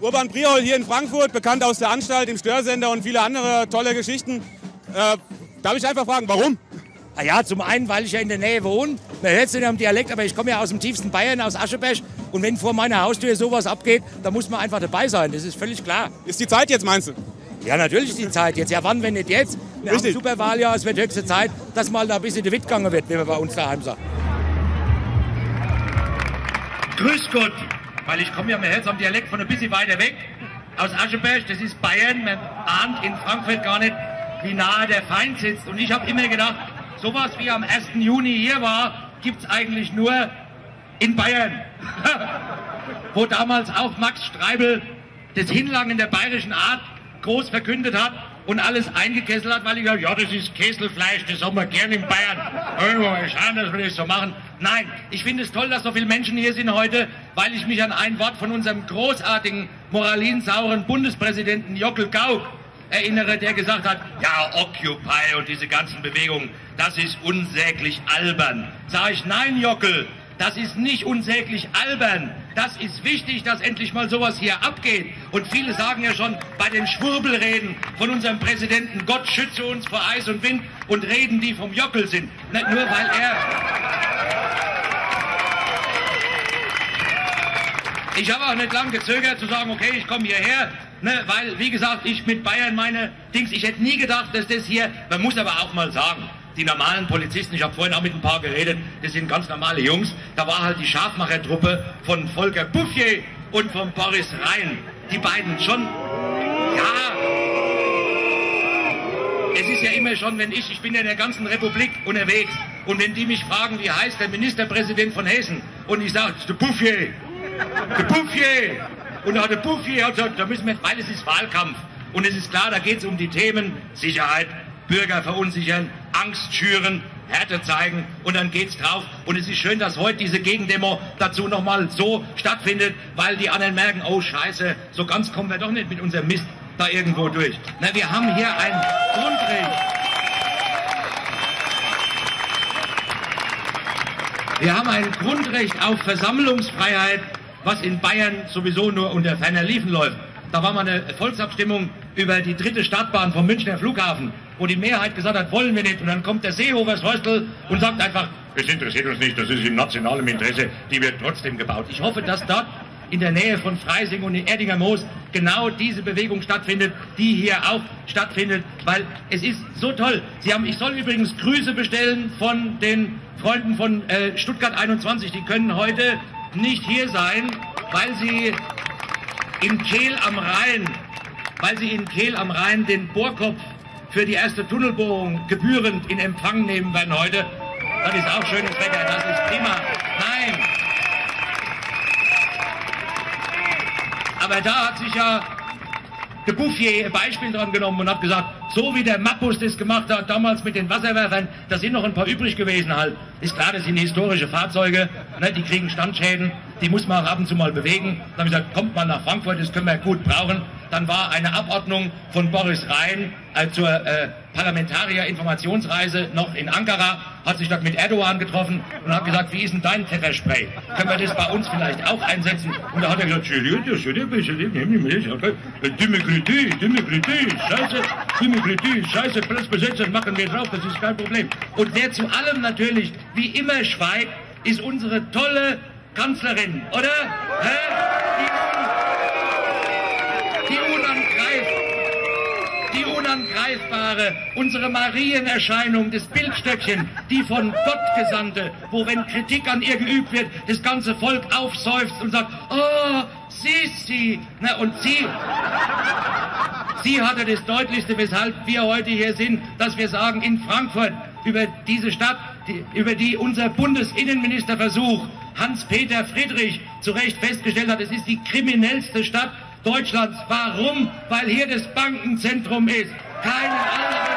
Urban Priol hier in Frankfurt, bekannt aus der Anstalt, im Störsender und viele andere tolle Geschichten. Äh, darf ich einfach fragen, warum? Ah ja, zum einen, weil ich ja in der Nähe wohne. Man hört es nicht am Dialekt, aber ich komme ja aus dem tiefsten Bayern, aus Ascheberg. Und wenn vor meiner Haustür sowas abgeht, dann muss man einfach dabei sein. Das ist völlig klar. Ist die Zeit jetzt, meinst du? Ja, natürlich ist die Zeit jetzt. Ja, wann, wenn nicht jetzt? Wir Richtig. haben Superwahljahr, es wird höchste Zeit, dass mal da ein bisschen der Witt gegangen wird, wie man bei uns daheim sagt. Grüß Gott, weil ich komme ja mir jetzt am Dialekt von ein bisschen weiter weg. Aus Ascheberg, das ist Bayern. Man ahnt in Frankfurt gar nicht, wie nahe der Feind sitzt. Und ich habe immer gedacht, sowas wie am 1. Juni hier war, gibt es eigentlich nur in Bayern. Wo damals auch Max Streibel das Hinlangen der bayerischen Art groß verkündet hat und alles eingekesselt hat, weil ich gesagt ja, das ist Kesselfleisch, das haben wir gern in Bayern. Irgendwo mal schauen, dass wir das so machen. Nein, ich finde es toll, dass so viele Menschen hier sind heute, weil ich mich an ein Wort von unserem großartigen, moralinsauren Bundespräsidenten Jockel Gauck erinnere, der gesagt hat, ja, Occupy und diese ganzen Bewegungen, das ist unsäglich albern. Sag ich, nein, Jockel, das ist nicht unsäglich albern. Das ist wichtig, dass endlich mal sowas hier abgeht. Und viele sagen ja schon bei den Schwurbelreden von unserem Präsidenten, Gott schütze uns vor Eis und Wind und Reden, die vom Jockel sind. Nicht nur weil er... Ich habe auch nicht lange gezögert zu sagen, okay, ich komme hierher, ne, weil, wie gesagt, ich mit Bayern meine Dings, ich hätte nie gedacht, dass das hier, man muss aber auch mal sagen, die normalen Polizisten, ich habe vorhin auch mit ein paar geredet, das sind ganz normale Jungs, da war halt die Schafmachertruppe von Volker Bouffier und von Boris Rhein, die beiden schon, ja, es ist ja immer schon, wenn ich, ich bin ja in der ganzen Republik unterwegs und wenn die mich fragen, wie heißt der Ministerpräsident von Hessen und ich sage, der Bouffier, der Bouffier. Und auch der Bouffier hat gesagt, da müssen wir, weil es ist Wahlkampf. Und es ist klar, da geht es um die Themen Sicherheit, Bürger verunsichern, Angst schüren, Härte zeigen und dann geht's drauf. Und es ist schön, dass heute diese Gegendemo dazu nochmal so stattfindet, weil die anderen merken, oh Scheiße, so ganz kommen wir doch nicht mit unserem Mist da irgendwo durch. Na, wir haben hier ein Grundrecht. Wir haben ein Grundrecht auf Versammlungsfreiheit, was in Bayern sowieso nur unter ferner Liefen läuft. Da war mal eine Volksabstimmung über die dritte Startbahn vom Münchner Flughafen, wo die Mehrheit gesagt hat, wollen wir nicht. Und dann kommt der Seehofers Häusl und sagt einfach, das interessiert uns nicht, das ist in nationalem Interesse, die wird trotzdem gebaut. Ich hoffe, dass dort in der Nähe von Freising und in Erdinger Moos genau diese Bewegung stattfindet, die hier auch stattfindet, weil es ist so toll. Sie haben, ich soll übrigens Grüße bestellen von den Freunden von äh, Stuttgart 21, die können heute nicht hier sein, weil sie in Kehl am Rhein, weil sie in Kehl am Rhein den Bohrkopf für die erste Tunnelbohrung gebührend in Empfang nehmen werden heute. Das ist auch schönes Wetter, das ist prima. Nein, aber da hat sich ja der Bouffier ein Beispiel dran genommen und hat gesagt, so wie der Mappus das gemacht hat, damals mit den Wasserwerfern, da sind noch ein paar übrig gewesen halt. Ist klar, das sind historische Fahrzeuge, ne, die kriegen Standschäden, die muss man auch ab und zu mal bewegen. Dann haben wir gesagt, kommt mal nach Frankfurt, das können wir gut brauchen. Dann war eine Abordnung von Boris Rhein äh, zur äh, Parlamentarier-Informationsreise noch in Ankara, hat sich dort mit Erdogan getroffen und hat gesagt, wie ist denn dein Pfefferspray? Können wir das bei uns vielleicht auch einsetzen? Und da hat er gesagt, Demokratie, Demokratie, scheiße, Demokratie, scheiße, Platzbesetzer machen wir drauf, das ist kein Problem. Und wer zu allem natürlich wie immer schweigt, ist unsere tolle Kanzlerin, oder? Hä? Unangreifbare, unsere Marienerscheinung, das Bildstöckchen, die von Gott gesandte, wo wenn Kritik an ihr geübt wird, das ganze Volk aufseufzt und sagt, oh, Sissi, na und sie, sie hatte das Deutlichste, weshalb wir heute hier sind, dass wir sagen, in Frankfurt über diese Stadt, die, über die unser Bundesinnenministerversuch Hans-Peter Friedrich zu Recht festgestellt hat, es ist die kriminellste Stadt Deutschlands. Warum? Weil hier das Bankenzentrum ist. Keine andere